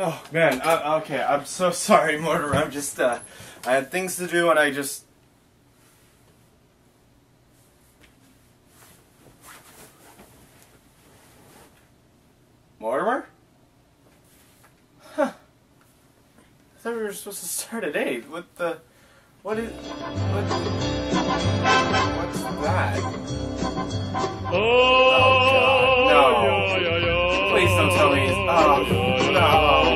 Oh man, uh, okay. I'm so sorry, Mortimer. I'm just uh, I had things to do, and I just. Mortimer? Huh. I thought we were supposed to start at eight. What the? What is? What? What's that? Oh God, no! Please don't tell me. Oh no!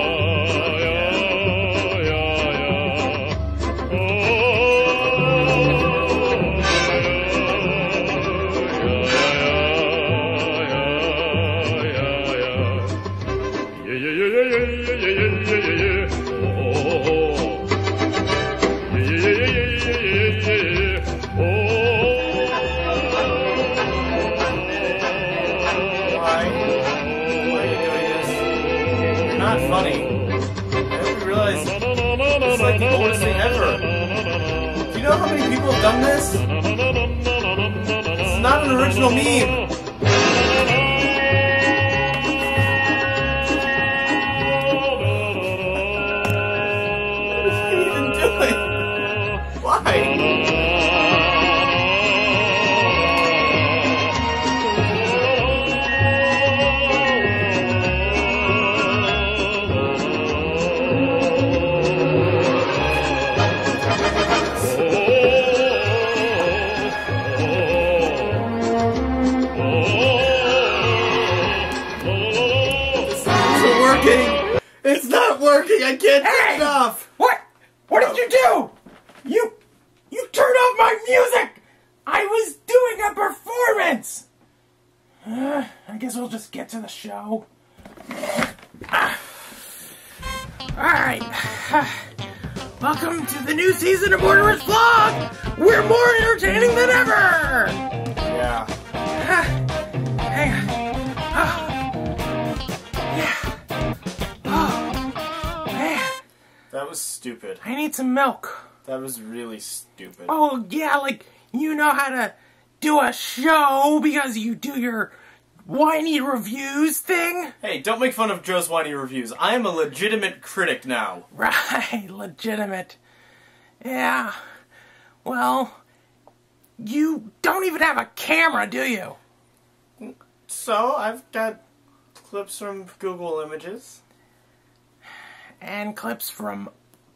You know how many people have done this? It's not an original meme. Working. It's not working. I can't turn it off. What? What did you do? You you turned off my music. I was doing a performance. Uh, I guess we'll just get to the show. Ah. All right. Welcome to the new season of Mortimer's Vlog. We're more entertaining than ever. Yeah. Was stupid. I need some milk. That was really stupid. Oh, yeah, like, you know how to do a show because you do your whiny reviews thing? Hey, don't make fun of Joe's whiny reviews. I am a legitimate critic now. Right, legitimate. Yeah. Well, you don't even have a camera, do you? So, I've got clips from Google Images. And clips from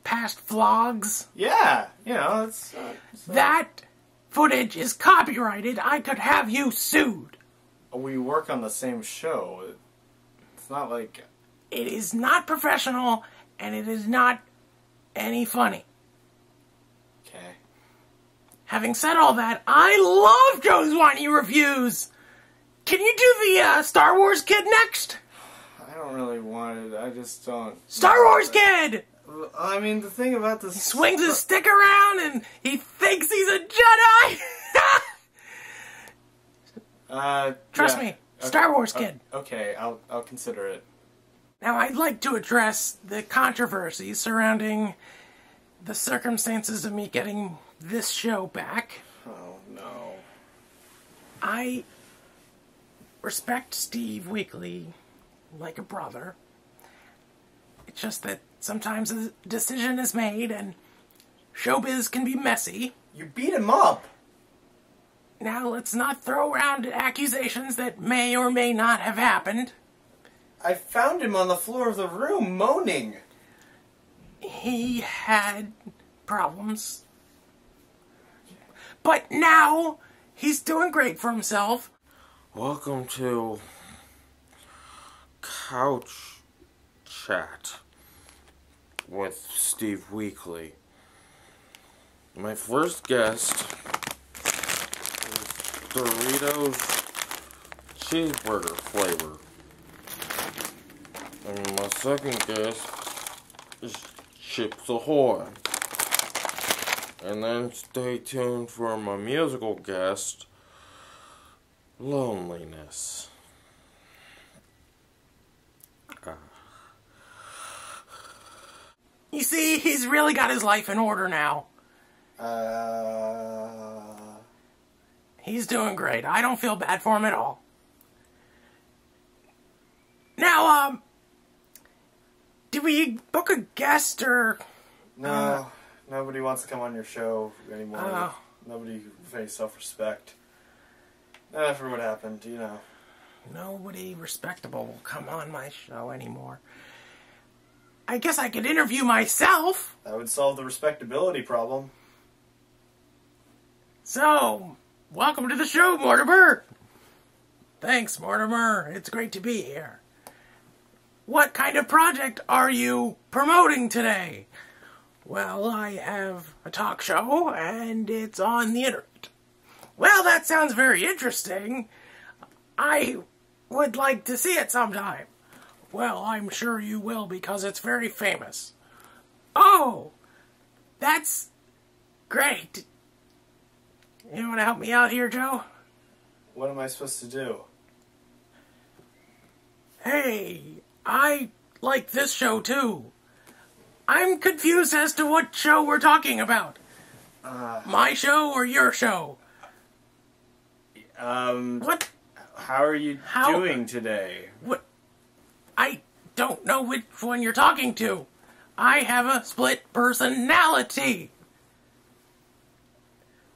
past vlogs. Yeah, you know, it's. Uh, so- That footage is copyrighted. I could have you sued. we work on the same show. It's not like. It is not professional, and it is not any funny. Okay. Having said all that, I love Joe's whiny reviews. Can you do the uh, Star Wars kid next? I don't really want it. I just don't. Star Wars kid I mean, the thing about this. He swings his stick around and he thinks he's a Jedi. Uh, Trust yeah. me, Star Wars kid. Okay, I'll I'll consider it. Now, I'd like to address the controversy surrounding the circumstances of me getting this show back. Oh no. I respect Steve Wikli like a brother. It's just that sometimes a decision is made and showbiz can be messy. You beat him up. Now, let's not throw around accusations that may or may not have happened. I found him on the floor of the room moaning. He had problems. But now he's doing great for himself. Welcome to Couch Chat with Steve Wikli. My first guest is Doritos cheeseburger flavor. And my second guest is Chips Ahoy. And then stay tuned for my musical guest, Loneliness. You see, he's really got his life in order now. Uh. He's doing great. I don't feel bad for him at all. Now, um, did we book a guest or? No, nobody wants to come on your show anymore. Oh. Nobody with any self-respect. After what happened, you know. Nobody respectable will come on my show anymore. I guess I could interview myself. That would solve the respectability problem. So, welcome to the show, Mortimer. Thanks, Mortimer. It's great to be here. What kind of project are you promoting today? Well, I have a talk show and it's on the internet. Well, that sounds very interesting. I would like to see it sometime. Well, I'm sure you will because it's very famous. Oh, that's great. You want to help me out here, Joe? What am I supposed to do? Hey, I like this show too. I'm confused as to what show we're talking about. Uh, My show or your show? um, What? how are you How- doing today? What? I don't know which one you're talking to. I have a split personality.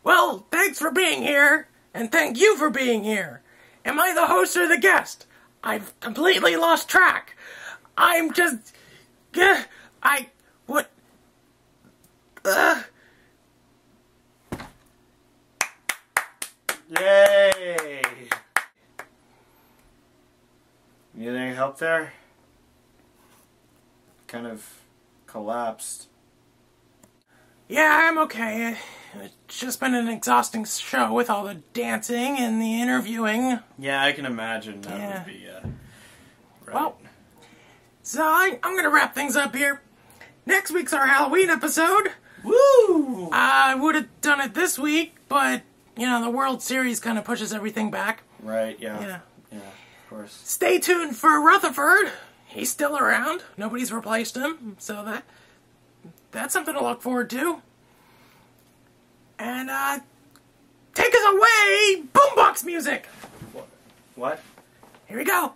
Well, thanks for being here, and thank you for being here. Am I the host or the guest? I've completely lost track. I'm just. Gah, I. What? Ugh. Yay! Need any help there? Kind of collapsed. Yeah, I'm okay. It's just been an exhausting show with all the dancing and the interviewing. Yeah, I can imagine that Yeah. would be, uh, right. Well, So I, I'm gonna wrap things up here. Next week's our Halloween episode. Woo! I would have done it this week, but you know the World Series kind of pushes everything back. Right, yeah. Yeah. Yeah, course. Stay tuned for Rutherford. He's still around. Nobody's replaced him, so that that's something to look forward to. And uh, take us away, boombox music. What? Here we go.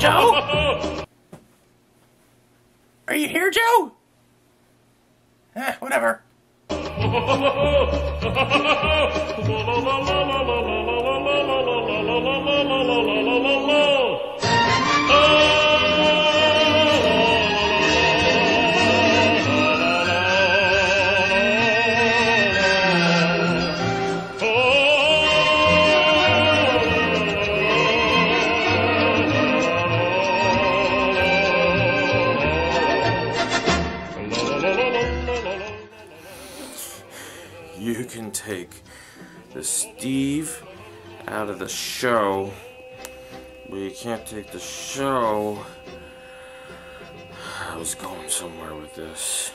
Joe? Are you here, Joe? Eh, whatever. You can take the Steve out of the show, but you can't take the show. I was going somewhere with this.